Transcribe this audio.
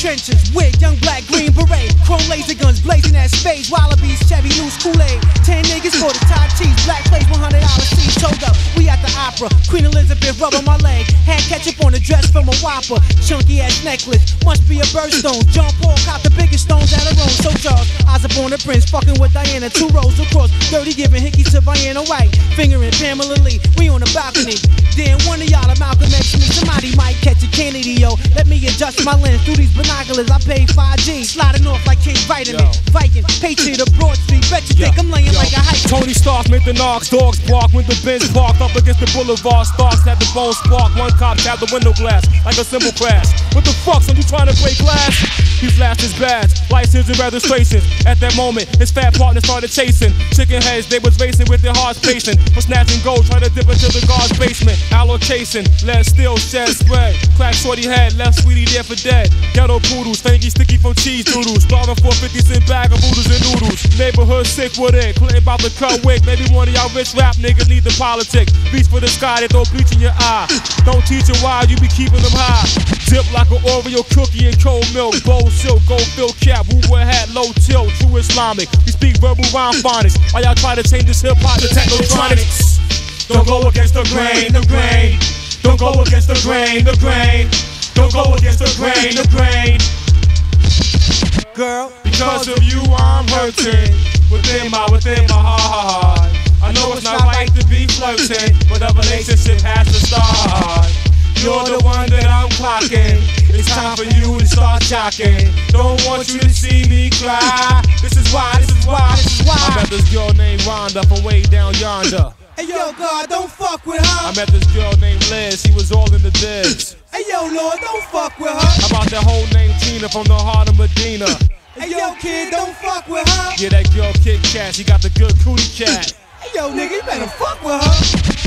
trenches. with young black, green beret. Chrome laser guns blazing at space. Wallabees, Chevy, loose Kool-Aid. Ten niggas for the Thai cheese. Black place, $100 seats. Showed up, we at the opera. Queen Elizabeth rubbing my leg. Hand ketchup on the dress from a whopper. Chunky ass necklace, must be a birthstone. John Paul caught the biggest stones at a room. So Charles, upon the prince, fucking with Diana. Two rows across, 30 giving hickey to Vanna White. Fingering Pamela Lee, we on the balcony. Then one of y'all are Malcolm X me. Somebody might a yo. Let me adjust my lens through these binoculars. I pay 5G. Sliding off like King Vitaman. Viking, Patriot of Broad Street. Bet you think I'm laying like a hike. Tony Stark made the knocks, dogs bark when the Benz parked up against the boulevard. Starks had the bone spark, one cop tapped the window glass like a simple crash. What the fuck, son, you trying to break glass? He flashed his badge, license and registration. At that moment, his fat partner started chasing. Chicken heads, they was racing with their hearts pacing. For snatching gold, trying to dip into the guard's basement. Allocation, lead still shed spread. Crack shorty head, left sweetie there for dead. Ghetto poodles, fangy sticky from cheese doodles. Starving for a 50 cent bag of oodles and noodles. Neighborhood sick with it. Clinton about to cut wig. Maybe one of y'all rich rap niggas need the politics. Beats for the sky, they throw bleach in your eye. Don't teach it why you be keeping them high. Dip like an Oreo cookie in cold milk. Bowl silk, gold fill cap, woo hat, low tilt, true Islamic. We speak verbal rhyme phonics. Why y'all try to change this hip hop to technotronics? Don't go against the grain, the grain. Don't go against the grain, the grain. Don't go against the grain, the grain. Girl, Because of you, I'm hurting within my within my heart. I know it's not right to be flirting, but a relationship has to start. You're the one that I'm clocking. It's time for you to start jocking. Don't want you to see me cry. This is why, this is why, this is why. I met this girl named Rhonda from way down yonder. Hey yo, God, don't fuck with her. I met this girl named Liz, she was all in the biz. Hey yo, Lord, don't fuck with her. How about that whole name Tina from the heart of Medina? Hey yo, kid, don't fuck with her. Yeah, that girl Kit Kat, she got the good cootie cat. Hey yo, nigga, you better fuck with her.